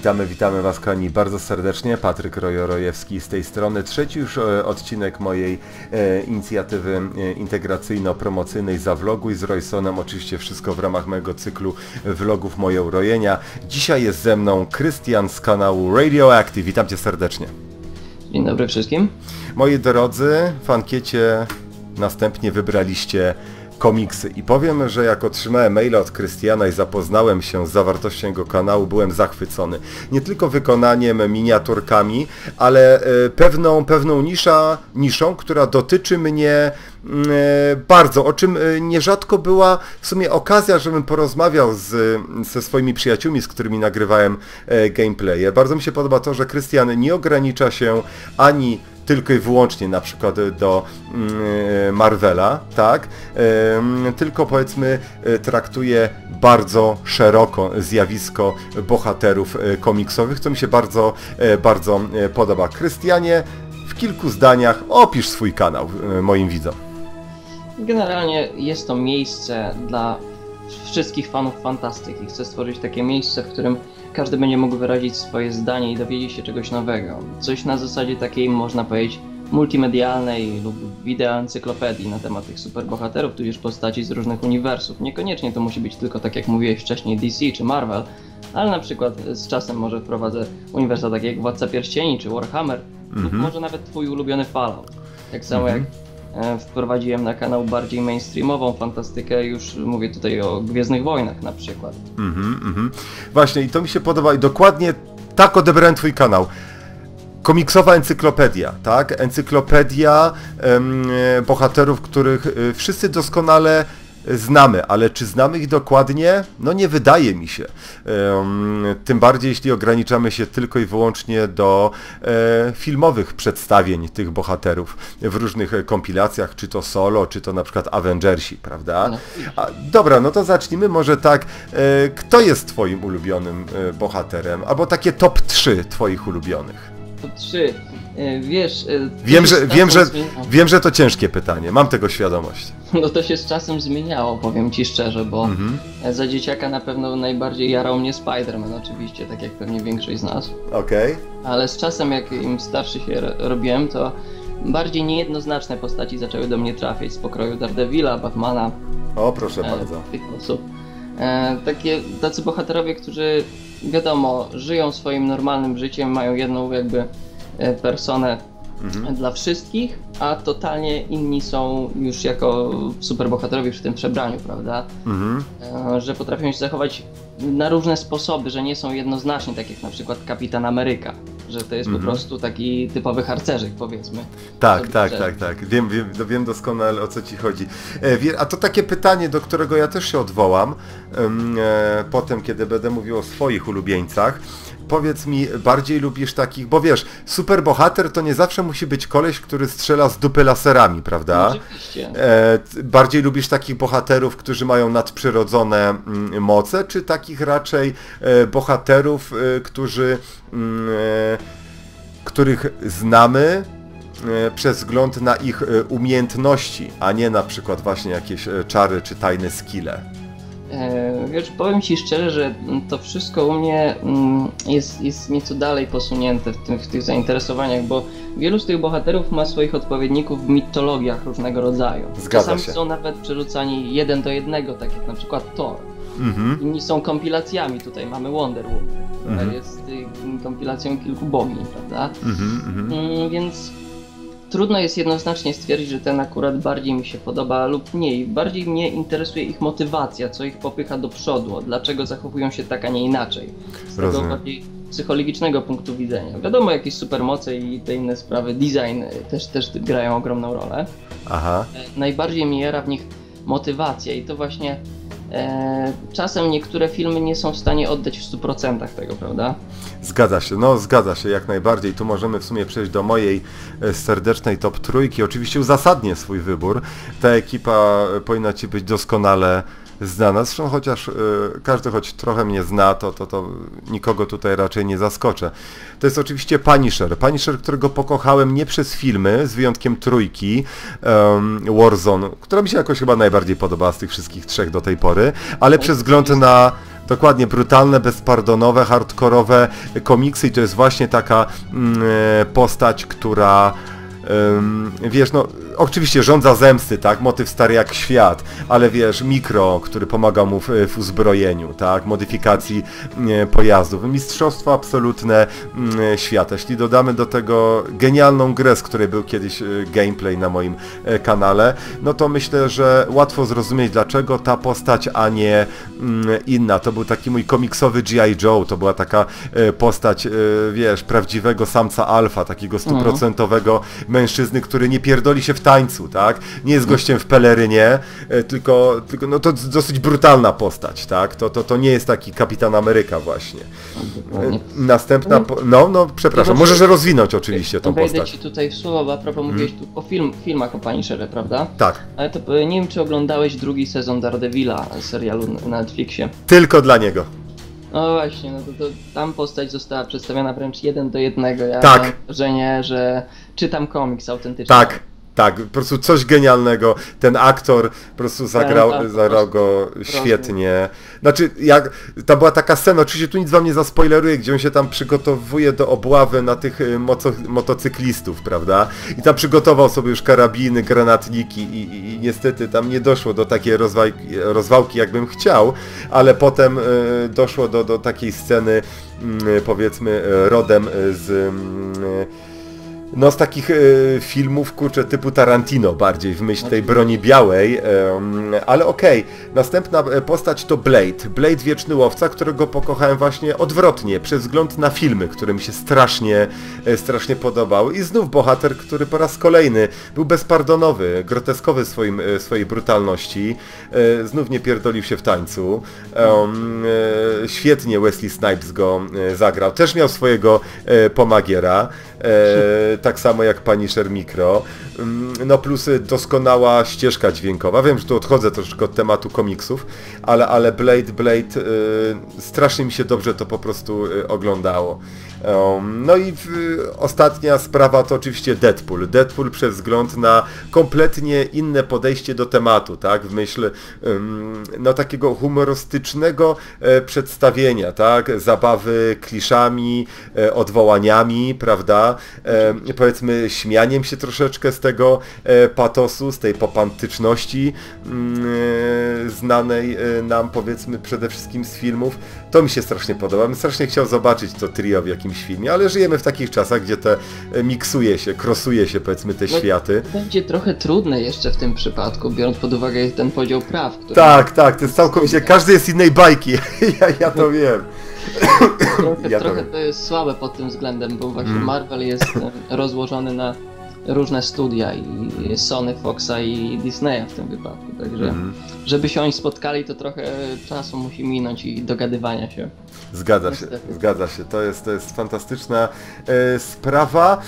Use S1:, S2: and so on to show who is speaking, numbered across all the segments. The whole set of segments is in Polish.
S1: Witamy, witamy Was kochani bardzo serdecznie. Patryk Rojorojewski z tej strony. Trzeci już e, odcinek mojej e, inicjatywy e, integracyjno-promocyjnej za vlogu i z Roysonem. Oczywiście wszystko w ramach mojego cyklu vlogów Moje urojenia. Dzisiaj jest ze mną Krystian z kanału Radioactive. Witam Cię serdecznie.
S2: Dzień dobry wszystkim.
S1: Moi drodzy, w ankiecie następnie wybraliście komiksy. I powiem, że jak otrzymałem maila od Krystiana i zapoznałem się z zawartością jego kanału, byłem zachwycony. Nie tylko wykonaniem, miniaturkami, ale e, pewną, pewną nisza, niszą, która dotyczy mnie mm, e, bardzo, o czym e, nierzadko była w sumie okazja, żebym porozmawiał z, ze swoimi przyjaciółmi, z którymi nagrywałem gameplaye. Bardzo mi się podoba to, że Krystian nie ogranicza się ani tylko i wyłącznie na przykład do mm, Marvela, tak? Tylko powiedzmy e, traktuje bardzo szeroko zjawisko bohaterów e, komiksowych, co mi się bardzo, e, bardzo podoba. Krystianie, w kilku zdaniach opisz swój kanał moim widzom.
S2: Generalnie jest to miejsce dla wszystkich fanów fantastyki. Chcę stworzyć takie miejsce, w którym każdy będzie mógł wyrazić swoje zdanie i dowiedzieć się czegoś nowego. Coś na zasadzie takiej, można powiedzieć, multimedialnej lub wideo encyklopedii na temat tych superbohaterów, tudzież postaci z różnych uniwersów. Niekoniecznie to musi być tylko, tak jak mówiłeś wcześniej, DC czy Marvel, ale na przykład z czasem może wprowadzę uniwersa takie jak Władca Pierścieni czy Warhammer, lub mhm. może nawet twój ulubiony Fallout. Tak samo jak e, wprowadziłem na kanał bardziej mainstreamową fantastykę, już mówię tutaj o Gwiezdnych Wojnach na przykład. Mhm, mhm.
S1: Właśnie i to mi się podoba i dokładnie tak odebrałem twój kanał komiksowa encyklopedia, tak? Encyklopedia bohaterów, których y, wszyscy doskonale znamy, ale czy znamy ich dokładnie? No nie wydaje mi się. Tym bardziej, jeśli ograniczamy się tylko i wyłącznie do e, filmowych przedstawień tych bohaterów w różnych kompilacjach, czy to solo, czy to na przykład Avengersi, prawda? No. A, dobra, no to zacznijmy może tak. E, kto jest twoim ulubionym e, bohaterem? Albo takie top 3 twoich ulubionych?
S2: Top 3 wiesz... E,
S1: wiem, że, wiem, że, wiem, że to ciężkie pytanie, mam tego świadomość.
S2: No to się z czasem zmieniało, powiem ci szczerze, bo mhm. za dzieciaka na pewno najbardziej jarał mnie Spider-Man oczywiście, tak jak pewnie większość z nas.
S1: Okej.
S2: Okay. Ale z czasem, jak im starszy się robiłem, to bardziej niejednoznaczne postaci zaczęły do mnie trafiać z pokroju Daredevila, Batmana.
S1: O, proszę e, bardzo.
S2: Tych osób. E, takie, tacy bohaterowie, którzy wiadomo, żyją swoim normalnym życiem, mają jedną jakby e, personę mhm. dla wszystkich, a totalnie inni są już jako superbohaterowie przy tym przebraniu, prawda? Mhm. E, że potrafią się zachować na różne sposoby, że nie są jednoznaczni, tak jak na przykład Kapitan Ameryka, że to jest mhm. po prostu taki typowy harcerzyk, powiedzmy.
S1: Tak, tak, tak, tak. Wiem, wiem, no wiem doskonale o co ci chodzi. E, a to takie pytanie, do którego ja też się odwołam, e, potem kiedy będę mówił o swoich ulubieńcach powiedz mi, bardziej lubisz takich, bo wiesz, superbohater to nie zawsze musi być koleś, który strzela z dupy laserami, prawda?
S2: oczywiście. E,
S1: bardziej lubisz takich bohaterów, którzy mają nadprzyrodzone mm, moce, czy takich raczej e, bohaterów, e, którzy, mm, których znamy, przez wzgląd na ich umiejętności, a nie na przykład właśnie jakieś czary czy tajne skille.
S2: E, wiesz, powiem Ci szczerze, że to wszystko u mnie mm, jest, jest nieco dalej posunięte w, tym, w tych zainteresowaniach, bo wielu z tych bohaterów ma swoich odpowiedników w mitologiach różnego rodzaju.
S1: Zgadza
S2: Czasami
S1: się.
S2: są nawet przerzucani jeden do jednego, tak jak na przykład Thor. Mhm. Inni są kompilacjami, tutaj mamy Wonder Woman, która mhm. jest y, kompilacją kilku bogini, prawda? Mhm, mhm. mm, więc trudno jest jednoznacznie stwierdzić, że ten akurat bardziej mi się podoba lub mniej. Bardziej mnie interesuje ich motywacja, co ich popycha do przodu, dlaczego zachowują się tak, a nie inaczej. Z tego bardziej psychologicznego punktu widzenia. Wiadomo, jakieś supermoce i te inne sprawy, design też, też grają ogromną rolę. Aha. E, najbardziej mi jara w nich motywacja i to właśnie czasem niektóre filmy nie są w stanie oddać w 100% tego, prawda?
S1: Zgadza się, no zgadza się jak najbardziej. Tu możemy w sumie przejść do mojej e, serdecznej top trójki. Oczywiście uzasadnię swój wybór. Ta ekipa e, powinna Ci być doskonale znana. Zresztą chociaż y, każdy choć trochę mnie zna, to, to, to nikogo tutaj raczej nie zaskoczę. To jest oczywiście Punisher. Punisher, którego pokochałem nie przez filmy, z wyjątkiem trójki um, Warzone, która mi się jakoś chyba najbardziej podobała z tych wszystkich trzech do tej pory, ale przez wzgląd na Dokładnie, brutalne, bezpardonowe, hardkorowe komiksy i to jest właśnie taka mm, e, postać, która wiesz, no oczywiście rządza zemsty, tak, motyw stary jak świat, ale wiesz, mikro, który pomaga mu w, w uzbrojeniu, tak, modyfikacji e, pojazdów, mistrzostwo absolutne mm, świata. Jeśli dodamy do tego genialną grę, z której był kiedyś e, gameplay na moim e, kanale, no to myślę, że łatwo zrozumieć dlaczego ta postać, a nie mm, inna. To był taki mój komiksowy G.I. Joe, to była taka postać, wiesz, prawdziwego samca alfa, takiego mhm. stuprocentowego mężczyzny, który nie pierdoli się w tańcu, tak? Nie jest gościem w pelerynie, e, tylko, tylko no to dosyć brutalna postać, tak? To, to, to nie jest taki Kapitan Ameryka właśnie. E, następna, no, no, przepraszam, możesz rozwinąć oczywiście tą
S2: wejdę
S1: postać.
S2: ci tutaj w słowo, bo a propos hmm. mówiłeś tu o film, filmach o Punisherze, prawda?
S1: Tak.
S2: Ale to e, nie wiem, czy oglądałeś drugi sezon Daredevila serialu na Netflixie.
S1: Tylko dla niego.
S2: No właśnie, no to, to tam postać została przedstawiona wręcz jeden do jednego. Ja
S1: tak.
S2: mam wrażenie, że czytam komiks autentyczny.
S1: Tak, tak, po prostu coś genialnego. Ten aktor po prostu zagrał, tak, tak, zagrał go świetnie. Znaczy, jak, to była taka scena, oczywiście tu nic wam nie zaspoileruję, gdzie on się tam przygotowuje do obławy na tych y, moco, motocyklistów, prawda? I tam przygotował sobie już karabiny, granatniki i, i, i niestety tam nie doszło do takiej rozwałki, rozwałki jakbym chciał, ale potem y, doszło do, do takiej sceny, y, powiedzmy, y, rodem z y, no z takich y, filmów, kurczę, typu Tarantino bardziej, w myśl tej broni białej, y, ale okej. Okay. Następna e, postać to Blade. Blade Wieczny Łowca, którego pokochałem właśnie odwrotnie, przez wzgląd na filmy, które mi się strasznie, y, strasznie podobały. I znów bohater, który po raz kolejny był bezpardonowy, groteskowy w swoim, swojej brutalności. znów nie pierdolił się w tańcu. świetnie Wesley Snipes go zagrał. Też miał swojego pomagiera tak samo jak Punisher Micro. Mm, no plus y, doskonała ścieżka dźwiękowa. Wiem, że tu odchodzę troszeczkę od tematu komiksów, ale, ale Blade Blade y, strasznie mi się dobrze to po prostu y, oglądało. Um, no i ostatnia sprawa to oczywiście Deadpool. Deadpool przez wzgląd na kompletnie inne podejście do tematu, tak, w myśl no takiego humorystycznego e, przedstawienia, tak, zabawy kliszami, e, odwołaniami, prawda, e, powiedzmy śmianiem się troszeczkę z tego e, patosu, z tej popantyczności mm, e, znanej e, nam powiedzmy przede wszystkim z filmów. To mi się strasznie podoba. Bym strasznie chciał zobaczyć to trio w jakimś filmie, ale żyjemy w takich czasach, gdzie te miksuje się, krosuje się powiedzmy te no, światy.
S2: Będzie trochę trudne jeszcze w tym przypadku, biorąc pod uwagę ten podział praw.
S1: Który... Tak, tak, to jest całkowicie, każdy jest innej bajki, ja, ja to wiem.
S2: Trochę, ja trochę to, jest słabe pod tym względem, bo właśnie mm. Marvel jest rozłożony na różne studia i Sony, Foxa i Disneya w tym wypadku, także mm. żeby się oni spotkali to trochę czasu musi minąć i dogadywania się.
S1: Zgadza się, zgadza się. To jest, to jest fantastyczna e, sprawa,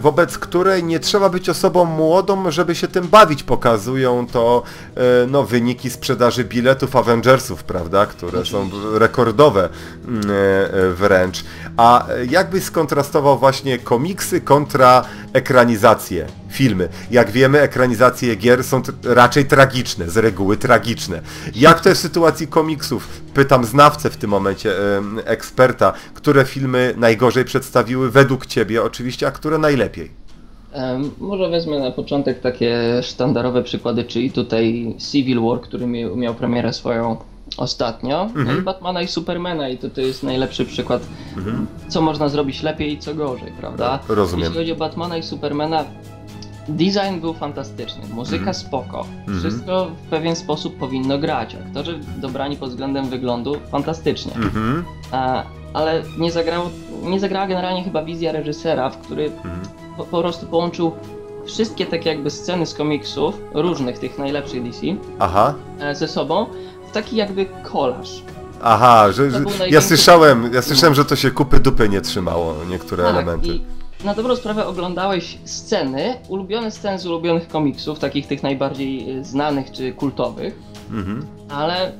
S1: wobec której nie trzeba być osobą młodą, żeby się tym bawić. Pokazują to e, no, wyniki sprzedaży biletów Avengersów, prawda, które Oczywiście. są rekordowe e, wręcz. A jakbyś skontrastował właśnie komiksy kontra ekranizacje, filmy? Jak wiemy, ekranizacje gier są raczej tragiczne, z reguły tragiczne. Jak to jest w sytuacji komiksów? Pytam znawcę w tym momencie, eksperta, które filmy najgorzej przedstawiły według Ciebie oczywiście, a które najlepiej?
S2: Może wezmę na początek takie sztandarowe przykłady, czyli tutaj Civil War, który miał premierę swoją ostatnio, mhm. no i Batmana i Supermana i to, to jest najlepszy przykład, mhm. co można zrobić lepiej i co gorzej, prawda?
S1: Rozumiem.
S2: Jeśli chodzi o Batmana i Supermana, design był fantastyczny, muzyka mhm. spoko, mhm. wszystko w pewien sposób powinno grać, aktorzy dobrani pod względem wyglądu fantastycznie, mhm. A, ale nie, zagrało, nie zagrała generalnie chyba wizja reżysera, w który po, po prostu połączył wszystkie takie jakby sceny z komiksów, różnych tych najlepszych DC, Aha. E, ze sobą taki jakby kolaż.
S1: Aha, że, ja słyszałem, ja słyszałem, że to się kupy dupy nie trzymało, niektóre tak, elementy. I
S2: na dobrą sprawę oglądałeś sceny, ulubione sceny z ulubionych komiksów, takich tych najbardziej y, znanych czy kultowych, mhm. ale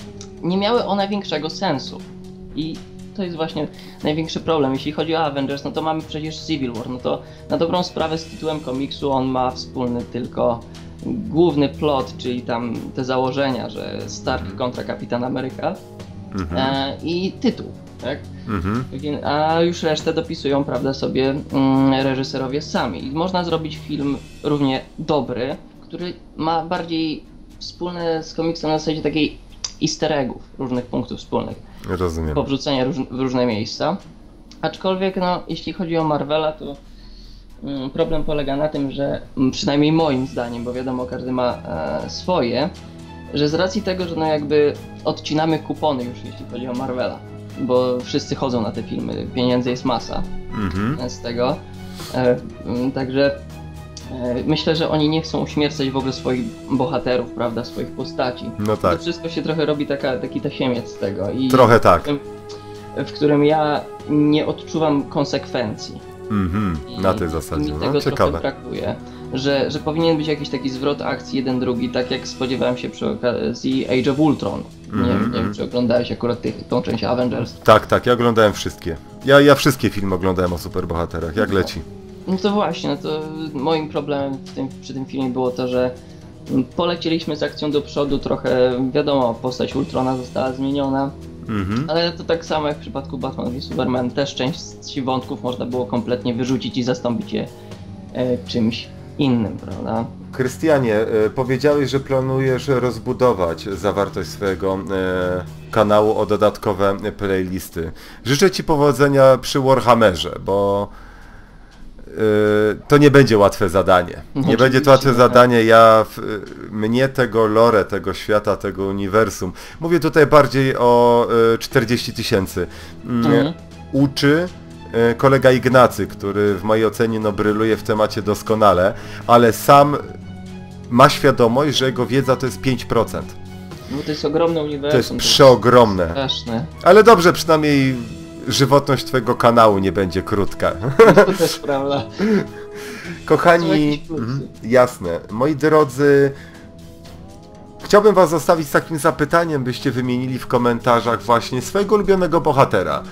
S2: nie miały one większego sensu. I to jest właśnie największy problem. Jeśli chodzi o Avengers, no to mamy przecież Civil War, no to na dobrą sprawę z tytułem komiksu on ma wspólny tylko główny plot, czyli tam te założenia, że Stark kontra Kapitan Ameryka. e, i tytuł, tak? Wie- A już resztę dopisują, prawda, sobie mm, reżyserowie sami. I można zrobić film równie dobry, który ma bardziej wspólne z komiksem na zasadzie takiej easter eggów, różnych punktów wspólnych,
S1: Rozumiem.
S2: powrzucenia róż, w różne miejsca. Aczkolwiek, no, jeśli chodzi o Marvela, to problem polega na tym, że mm, przynajmniej moim zdaniem, bo wiadomo, każdy ma e, swoje, że z racji tego, że no jakby odcinamy kupony już, jeśli chodzi o Marvela, bo wszyscy chodzą na te filmy, pieniędzy jest masa
S1: Mhm.
S2: z tego, e, mm, także e, myślę, że oni nie chcą uśmiercać w ogóle swoich bohaterów, prawda, swoich postaci.
S1: No tak.
S2: To wszystko się trochę robi taka, taki tasiemiec z tego i
S1: Trochę tak.
S2: w którym, w którym ja nie odczuwam konsekwencji.
S1: Mhm. Na tej zasadzie.
S2: Mi
S1: No, ciekawe.
S2: brakuje. Że, że powinien być jakiś taki zwrot akcji jeden drugi, tak jak spodziewałem się przy okazji Age of Ultron. Nie,
S1: Mhm,
S2: wiem, nie wiem, czy oglądałeś akurat tych, tą część Avengers.
S1: Tak, tak, ja oglądałem wszystkie. Ja, ja wszystkie filmy oglądałem o superbohaterach, jak leci.
S2: No to właśnie, no to moim problemem tym, przy tym filmie było to, że polecieliśmy z akcją do przodu, trochę wiadomo, postać Ultrona została zmieniona,
S1: Mhm.
S2: ale to tak samo jak w przypadku Batman v Superman, też część wątków można było kompletnie wyrzucić i zastąpić je e, czymś innym, prawda?
S1: Krystianie, e, powiedziałeś, że planujesz rozbudować zawartość swojego e, kanału o dodatkowe playlisty. Życzę Ci powodzenia przy Warhammerze, bo to nie będzie łatwe zadanie. Nie będzie to łatwe
S2: tak.
S1: zadanie. Ja, w, mnie tego lore, tego świata, tego uniwersum, mówię tutaj bardziej o e, 40 tysięcy, mm,
S2: Mhm.
S1: uczy kolega Ignacy, który w mojej ocenie no, bryluje w temacie doskonale, ale sam ma świadomość, że jego wiedza to jest 5%.
S2: Bo to jest ogromne
S1: To
S2: uniwersum.
S1: jest przeogromne.
S2: straszne.
S1: Ale dobrze, przynajmniej żywotność twojego kanału nie będzie krótka.
S2: To też prawda.
S1: Kochani, mhm, jasne, moi drodzy, chciałbym was zostawić z takim zapytaniem, byście wymienili w komentarzach właśnie swojego ulubionego bohatera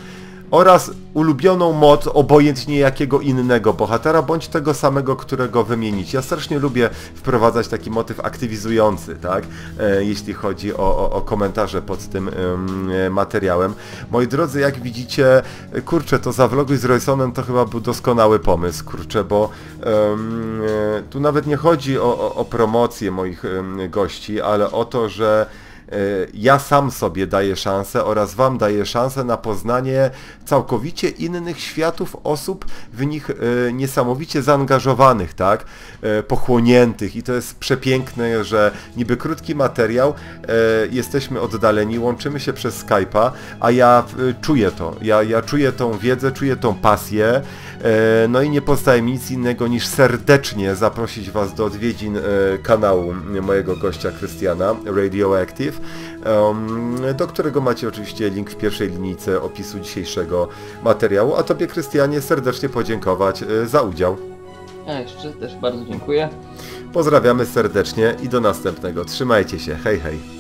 S1: oraz ulubioną moc obojętnie jakiego innego bohatera, bądź tego samego, którego wymienić. Ja strasznie lubię wprowadzać taki motyw aktywizujący, tak, e, jeśli chodzi o, o, o komentarze pod tym em, e, materiałem. Moi drodzy, jak widzicie, e, kurczę, to za vloguj z Roysonem to chyba był doskonały pomysł, kurczę, bo em, e, tu nawet nie chodzi o, o, promocję moich em, gości, ale o to, że ja sam sobie daję szansę oraz Wam daję szansę na poznanie całkowicie innych światów osób w nich e, niesamowicie zaangażowanych, tak? E, Pochłoniętych. I to jest przepiękne, że niby krótki materiał, e, jesteśmy oddaleni, łączymy się przez Skype'a, a ja e, czuję to, ja, ja czuję tą wiedzę, czuję tą pasję, e, no i nie pozostaje mi nic innego niż serdecznie zaprosić Was do odwiedzin e, kanału mojego gościa Krystiana, Radioactive, do którego macie oczywiście link w pierwszej linijce opisu dzisiejszego materiału, a Tobie Krystianie serdecznie podziękować e, za udział.
S2: Ja jeszcze też bardzo dziękuję.
S1: Pozdrawiamy serdecznie i do następnego. Trzymajcie się, hej hej.